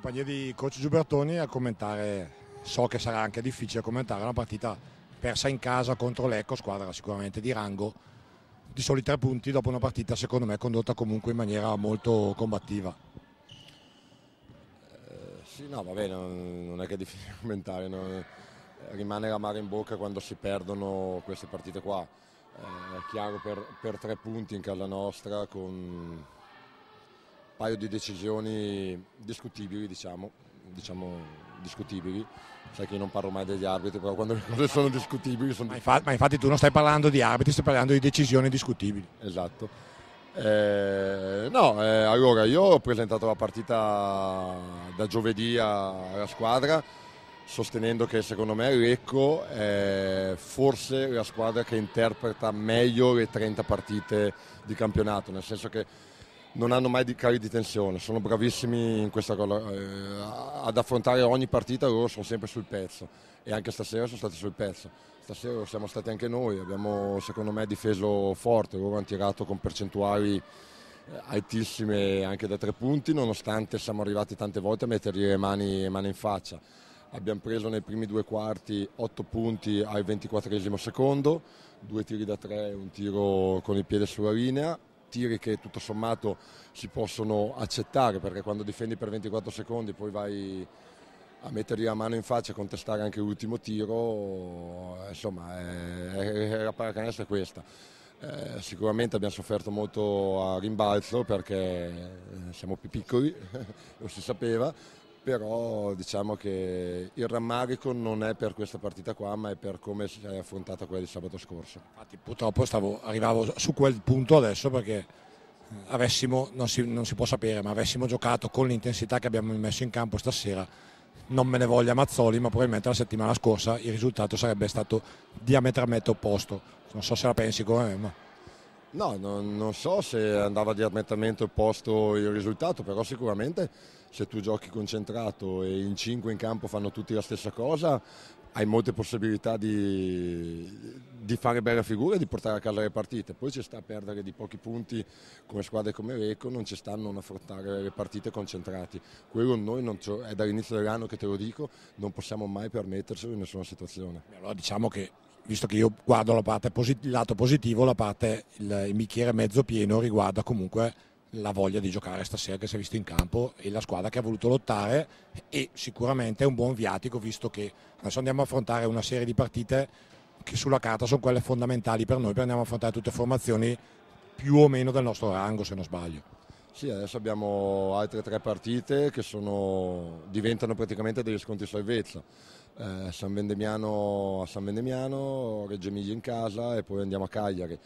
compagnia di coach Giubertoni a commentare, so che sarà anche difficile commentare una partita persa in casa contro l'Ecco, squadra sicuramente di rango, di soli tre punti dopo una partita secondo me condotta comunque in maniera molto combattiva. Eh, sì, no, va bene, non è che è difficile commentare, no? rimane la mare in bocca quando si perdono queste partite qua. Eh, è chiaro per, per tre punti in casa nostra con paio di decisioni discutibili, diciamo, diciamo discutibili. Sai che io non parlo mai degli arbitri, però quando le cose sono discutibili sono... Ma infatti, ma infatti tu non stai parlando di arbitri, stai parlando di decisioni discutibili. Esatto. Eh, no, eh, allora io ho presentato la partita da giovedì alla squadra sostenendo che secondo me Lecco è forse la squadra che interpreta meglio le 30 partite di campionato, nel senso che non hanno mai di cari di tensione, sono bravissimi in questa cosa, eh, ad affrontare ogni partita loro sono sempre sul pezzo e anche stasera sono stati sul pezzo. Stasera siamo stati anche noi, abbiamo secondo me difeso forte, loro hanno tirato con percentuali eh, altissime anche da tre punti, nonostante siamo arrivati tante volte a mettergli le mani, mani in faccia. Abbiamo preso nei primi due quarti 8 punti al 24 secondo, due tiri da tre un tiro con il piede sulla linea tiri che tutto sommato si possono accettare perché quando difendi per 24 secondi poi vai a mettergli la mano in faccia e contestare anche l'ultimo tiro, insomma è, è, la paracanestro è questa. Eh, sicuramente abbiamo sofferto molto a rimbalzo perché siamo più piccoli, lo si sapeva, però diciamo che il rammarico non è per questa partita qua ma è per come si è affrontata quella di sabato scorso. Infatti purtroppo stavo, arrivavo su quel punto adesso perché eh, avessimo, non si, non si può sapere, ma avessimo giocato con l'intensità che abbiamo messo in campo stasera, non me ne voglia Mazzoli, ma probabilmente la settimana scorsa il risultato sarebbe stato diametralmente opposto. Non so se la pensi come me. Ma... No, non, non, so se andava diametralmente opposto il risultato, però sicuramente se tu giochi concentrato e in cinque in campo fanno tutti la stessa cosa, hai molte possibilità di, di fare belle figure e di portare a casa le partite. Poi ci sta a perdere di pochi punti come squadre come Reco, non ci sta a non affrontare le partite concentrati. Quello noi è dall'inizio dell'anno che te lo dico, non possiamo mai permetterselo in nessuna situazione. Allora diciamo che visto che io guardo la parte posit- il lato positivo, la parte, il, il bicchiere mezzo pieno riguarda comunque la voglia di giocare stasera che si è visto in campo e la squadra che ha voluto lottare e sicuramente è un buon viatico visto che adesso andiamo a affrontare una serie di partite che sulla carta sono quelle fondamentali per noi, per andiamo a affrontare tutte formazioni più o meno del nostro rango se non sbaglio. Sì, adesso abbiamo altre tre partite che sono, diventano praticamente degli sconti salvezza eh, San Vendemiano a San Vendemiano, Reggio Emilia in casa e poi andiamo a Cagliari.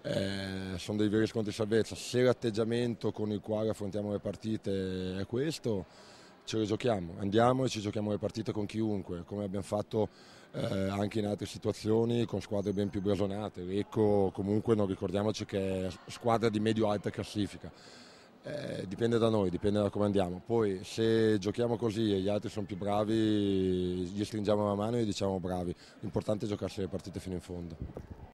Eh, sono dei veri scontri di salvezza. Se l'atteggiamento con il quale affrontiamo le partite è questo, ce le giochiamo. Andiamo e ci giochiamo le partite con chiunque, come abbiamo fatto eh, anche in altre situazioni con squadre ben più blasonate. Ecco, comunque non ricordiamoci che è squadra di medio-alta classifica eh, dipende da noi, dipende da come andiamo. Poi se giochiamo così e gli altri sono più bravi, gli stringiamo la mano e gli diciamo bravi. L'importante è giocarsi le partite fino in fondo.